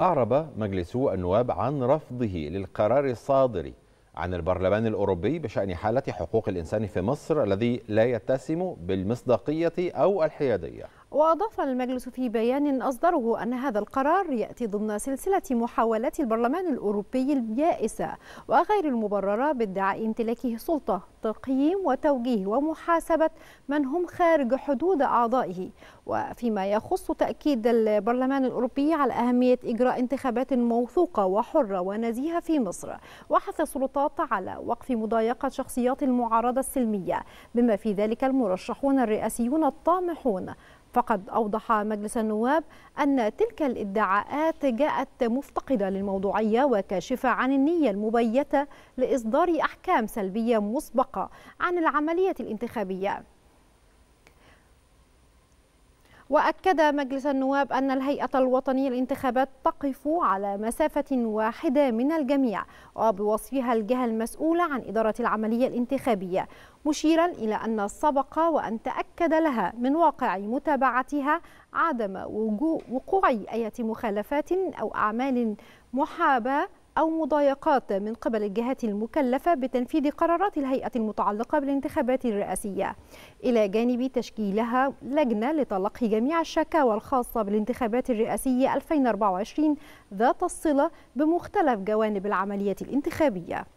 أعرب مجلس النواب عن رفضه للقرار الصادر عن البرلمان الأوروبي بشأن حالة حقوق الإنسان في مصر الذي لا يتسم بالمصداقية أو الحيادية. وأضاف المجلس في بيان أصدره أن هذا القرار يأتي ضمن سلسلة محاولات البرلمان الأوروبي اليائسة وغير المبررة بادعاء امتلاكه سلطة تقييم وتوجيه ومحاسبة من هم خارج حدود أعضائه. وفيما يخص تأكيد البرلمان الأوروبي على أهمية إجراء انتخابات موثوقة وحرة ونزيهة في مصر وحث السلطات على وقف مضايقة شخصيات المعارضة السلمية بما في ذلك المرشحون الرئاسيون الطامحون. فقد أوضح مجلس النواب أن تلك الادعاءات جاءت مفتقدة للموضوعية وكاشفة عن النية المبيتة لإصدار أحكام سلبية مسبقة عن العملية الانتخابية. وأكد مجلس النواب أن الهيئة الوطنية للانتخابات تقف على مسافة واحدة من الجميع وبوصفها الجهة المسؤولة عن إدارة العملية الانتخابية مشيرا إلى أن سبق وأن تأكد لها من واقع متابعتها عدم وقوع أي مخالفات أو أعمال محاباة أو مضايقات من قبل الجهات المكلفة بتنفيذ قرارات الهيئة المتعلقة بالانتخابات الرئاسية. إلى جانب تشكيلها لجنة لتلقي جميع الشكاوى الخاصة بالانتخابات الرئاسية 2024 ذات الصلة بمختلف جوانب العملية الانتخابية.